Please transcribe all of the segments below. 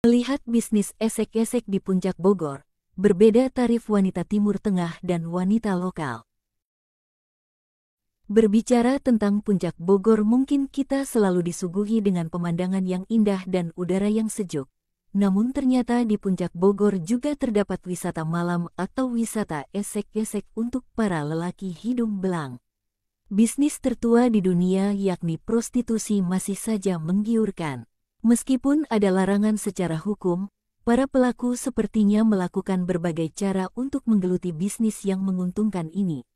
Melihat bisnis esek-esek di Puncak Bogor, berbeda tarif wanita Timur Tengah dan wanita lokal. Berbicara tentang Puncak Bogor mungkin kita selalu disuguhi dengan pemandangan yang indah dan udara yang sejuk. Namun ternyata di Puncak Bogor juga terdapat wisata malam atau wisata esek-esek untuk para lelaki hidung belang. Bisnis tertua di dunia yakni prostitusi masih saja menggiurkan. Meskipun ada larangan secara hukum, para pelaku sepertinya melakukan berbagai cara untuk menggeluti bisnis yang menguntungkan ini.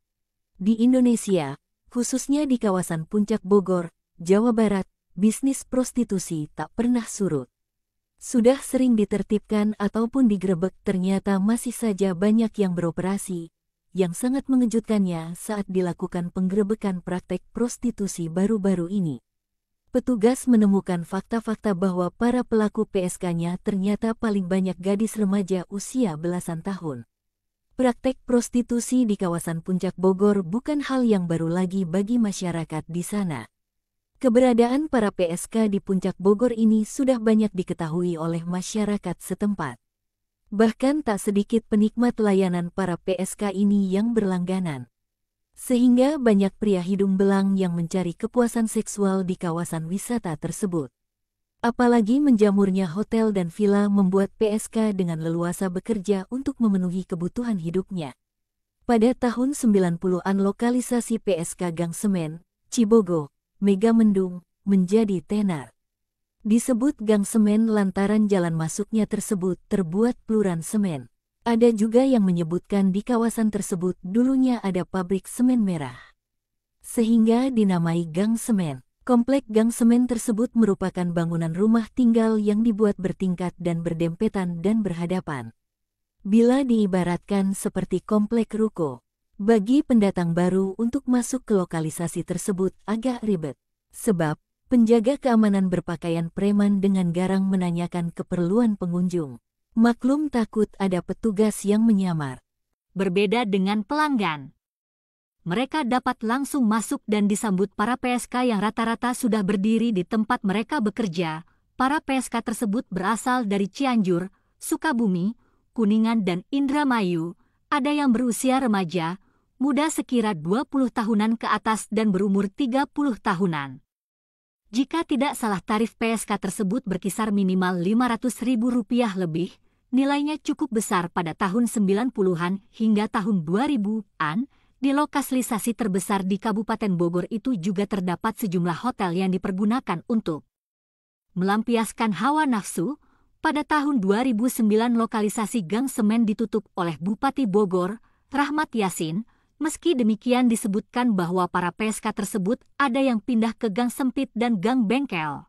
Di Indonesia, khususnya di kawasan Puncak Bogor, Jawa Barat, bisnis prostitusi tak pernah surut. Sudah sering ditertibkan ataupun digerebek ternyata masih saja banyak yang beroperasi. Yang sangat mengejutkannya saat dilakukan penggerebekan praktek prostitusi baru-baru ini petugas menemukan fakta-fakta bahwa para pelaku PSK-nya ternyata paling banyak gadis remaja usia belasan tahun. Praktek prostitusi di kawasan Puncak Bogor bukan hal yang baru lagi bagi masyarakat di sana. Keberadaan para PSK di Puncak Bogor ini sudah banyak diketahui oleh masyarakat setempat. Bahkan tak sedikit penikmat layanan para PSK ini yang berlangganan. Sehingga banyak pria hidung belang yang mencari kepuasan seksual di kawasan wisata tersebut. Apalagi menjamurnya hotel dan villa membuat PSK dengan leluasa bekerja untuk memenuhi kebutuhan hidupnya. Pada tahun 90-an lokalisasi PSK Gang Semen, Cibogo, Megamendung, menjadi tenar. Disebut Gang Semen lantaran jalan masuknya tersebut terbuat peluran semen. Ada juga yang menyebutkan di kawasan tersebut dulunya ada pabrik semen merah. Sehingga dinamai Gang Semen. Komplek Gang Semen tersebut merupakan bangunan rumah tinggal yang dibuat bertingkat dan berdempetan dan berhadapan. Bila diibaratkan seperti komplek ruko, bagi pendatang baru untuk masuk ke lokalisasi tersebut agak ribet. Sebab, penjaga keamanan berpakaian preman dengan garang menanyakan keperluan pengunjung. Maklum takut ada petugas yang menyamar. Berbeda dengan pelanggan. Mereka dapat langsung masuk dan disambut para PSK yang rata-rata sudah berdiri di tempat mereka bekerja. Para PSK tersebut berasal dari Cianjur, Sukabumi, Kuningan, dan Indramayu. Ada yang berusia remaja, muda sekira 20 tahunan ke atas dan berumur 30 tahunan. Jika tidak salah tarif PSK tersebut berkisar minimal Rp500.000 lebih, nilainya cukup besar pada tahun 90-an hingga tahun 2000-an, di lokalisasi terbesar di Kabupaten Bogor itu juga terdapat sejumlah hotel yang dipergunakan untuk melampiaskan hawa nafsu. Pada tahun 2009 lokalisasi Gang Semen ditutup oleh Bupati Bogor, Rahmat Yasin, meski demikian disebutkan bahwa para PSK tersebut ada yang pindah ke Gang Sempit dan Gang Bengkel.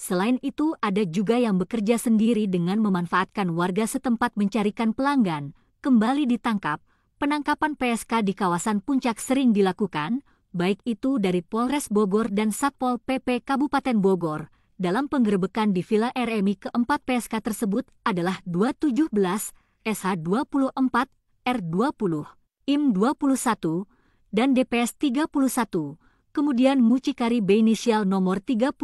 Selain itu, ada juga yang bekerja sendiri dengan memanfaatkan warga setempat mencarikan pelanggan, kembali ditangkap. Penangkapan PSK di kawasan Puncak sering dilakukan, baik itu dari Polres Bogor dan Satpol PP Kabupaten Bogor. Dalam penggerebekan di Villa RMI keempat PSK tersebut adalah 217, SH24, R20, IM 21, dan DPS 31 kemudian mucikari berinisial nomor 35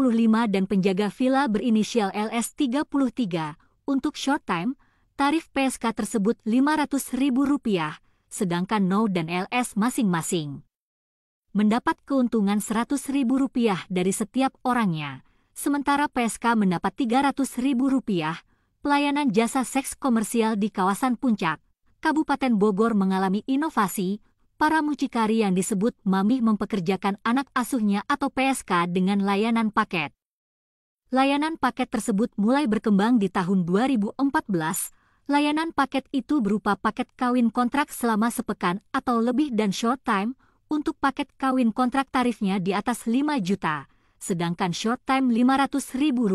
dan penjaga villa berinisial LS 33. Untuk short time, tarif PSK tersebut Rp500.000, sedangkan No dan LS masing-masing. Mendapat keuntungan Rp100.000 dari setiap orangnya, sementara PSK mendapat Rp300.000. Pelayanan jasa seks komersial di kawasan Puncak, Kabupaten Bogor mengalami inovasi para mucikari yang disebut Mami mempekerjakan anak asuhnya atau PSK dengan layanan paket. Layanan paket tersebut mulai berkembang di tahun 2014. Layanan paket itu berupa paket kawin kontrak selama sepekan atau lebih dan short time. Untuk paket kawin kontrak tarifnya di atas 5 juta, sedangkan short time 500 ribu.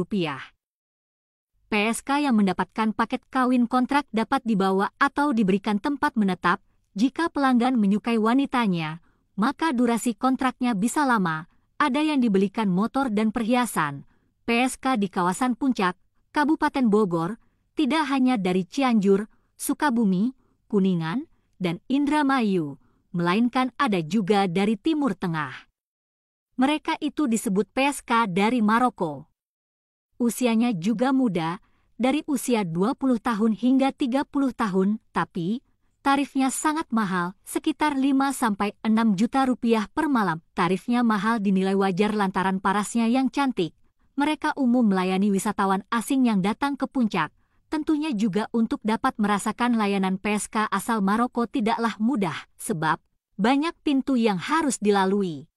PSK yang mendapatkan paket kawin kontrak dapat dibawa atau diberikan tempat menetap jika pelanggan menyukai wanitanya, maka durasi kontraknya bisa lama. Ada yang dibelikan motor dan perhiasan. PSK di kawasan Puncak, Kabupaten Bogor, tidak hanya dari Cianjur, Sukabumi, Kuningan, dan Indramayu, melainkan ada juga dari Timur Tengah. Mereka itu disebut PSK dari Maroko. Usianya juga muda, dari usia 20 tahun hingga 30 tahun, tapi tarifnya sangat mahal, sekitar 5-6 juta rupiah per malam. Tarifnya mahal dinilai wajar lantaran parasnya yang cantik. Mereka umum melayani wisatawan asing yang datang ke puncak. Tentunya juga untuk dapat merasakan layanan PSK asal Maroko tidaklah mudah, sebab banyak pintu yang harus dilalui.